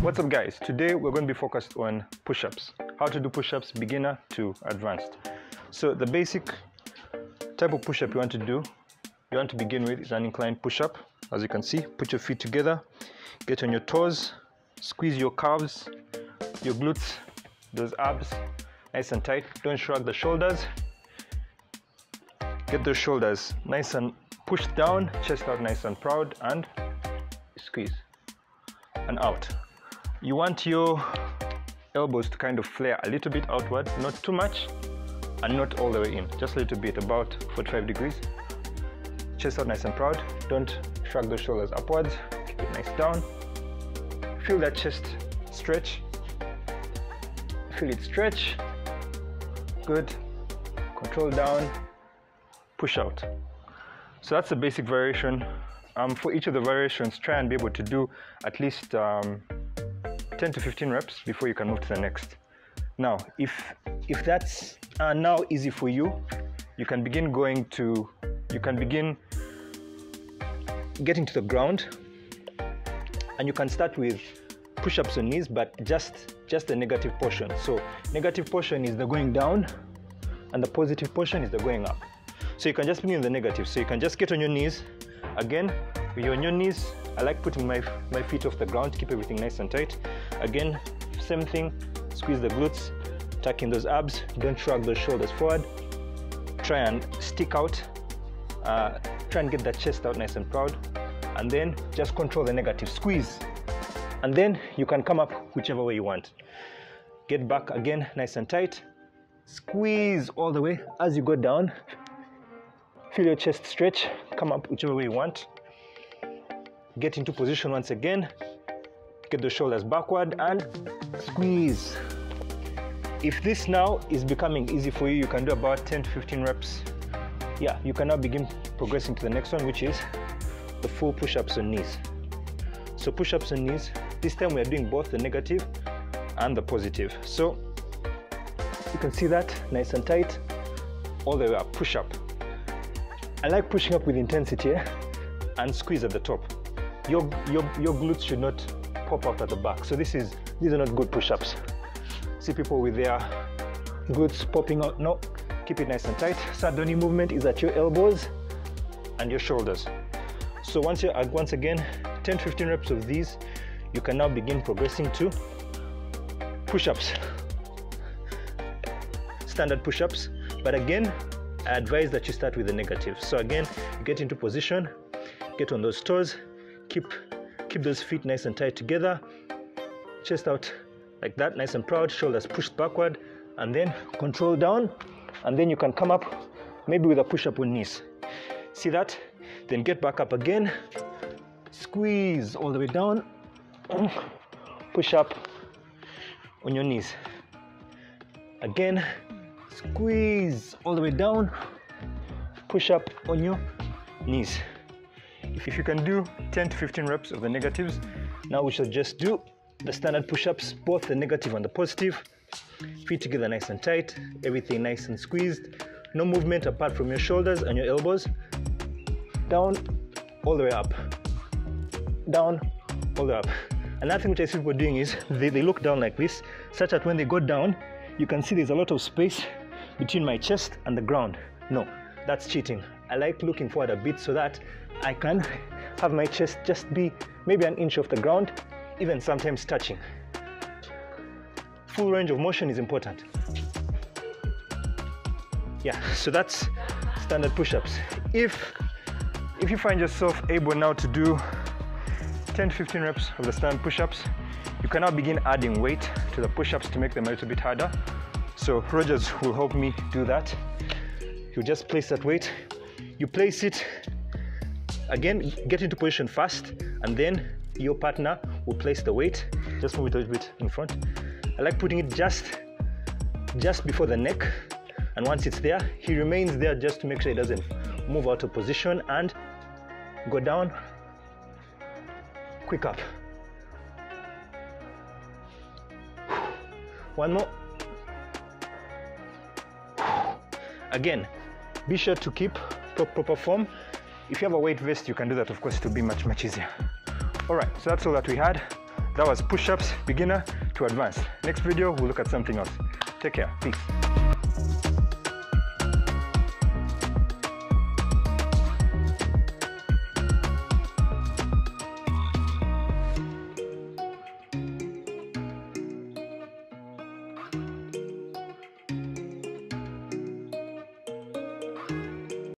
What's up guys? Today we're going to be focused on push-ups. How to do push-ups beginner to advanced. So the basic type of push-up you want to do, you want to begin with is an inclined push-up. As you can see, put your feet together, get on your toes, squeeze your calves, your glutes, those abs, nice and tight. Don't shrug the shoulders. Get those shoulders nice and pushed down, chest out nice and proud, and squeeze and out. You want your elbows to kind of flare a little bit outward, not too much, and not all the way in, just a little bit, about 45 degrees. Chest out nice and proud. Don't shrug the shoulders upwards. Keep it nice down. Feel that chest stretch. Feel it stretch. Good. Control down. Push out. So that's the basic variation. Um, for each of the variations, try and be able to do at least um, 10 to 15 reps before you can move to the next. Now, if if that's uh, now easy for you, you can begin going to you can begin getting to the ground, and you can start with push-ups on knees, but just just the negative portion. So negative portion is the going down, and the positive portion is the going up. So you can just begin the negative. So you can just get on your knees. Again, you're on your knees, I like putting my, my feet off the ground to keep everything nice and tight. Again, same thing, squeeze the glutes, tuck in those abs, don't shrug those shoulders forward. Try and stick out, uh, try and get that chest out nice and proud. And then just control the negative, squeeze. And then you can come up whichever way you want. Get back again, nice and tight. Squeeze all the way as you go down. Feel your chest stretch, come up whichever way you want. Get into position once again. Get the shoulders backward and squeeze. If this now is becoming easy for you, you can do about 10 to 15 reps. Yeah, you can now begin progressing to the next one, which is the full push ups on knees. So, push ups on knees, this time we are doing both the negative and the positive. So, you can see that nice and tight, all the way up, push up. I like pushing up with intensity eh? and squeeze at the top. Your, your, your glutes should not pop out at the back. So this is these are not good push-ups. See people with their glutes popping out. No, keep it nice and tight. Only movement is at your elbows and your shoulders. So once you once again 10-15 reps of these, you can now begin progressing to push-ups. Standard push-ups. But again, I advise that you start with the negative. So again, get into position, get on those toes, keep keep those feet nice and tight together, chest out like that, nice and proud, shoulders pushed backward, and then control down, and then you can come up maybe with a push-up on knees. See that? Then get back up again, squeeze all the way down, push up on your knees. Again, squeeze all the way down, push up on your knees. If you can do 10 to 15 reps of the negatives, now we shall just do the standard push-ups, both the negative and the positive. Feet together nice and tight, everything nice and squeezed. No movement apart from your shoulders and your elbows. Down, all the way up. Down, all the way up. Another thing which I see people doing is they, they look down like this, such that when they go down, you can see there's a lot of space between my chest and the ground. No, that's cheating. I like looking forward a bit so that I can have my chest just be maybe an inch off the ground, even sometimes touching. Full range of motion is important. Yeah, so that's standard push-ups. If if you find yourself able now to do 10 15 reps of the standard push-ups, you can now begin adding weight to the push-ups to make them a little bit harder. So Rogers will help me do that. You just place that weight. You place it again, get into position fast, and then your partner will place the weight. Just move it a little bit in front. I like putting it just just before the neck, and once it's there, he remains there just to make sure he doesn't move out of position and go down. Quick up. One more. Again, be sure to keep proper form. If you have a weight vest, you can do that. Of course, it will be much, much easier. All right, so that's all that we had. that was push-ups beginner to advanced next video we'll look at something else take care peace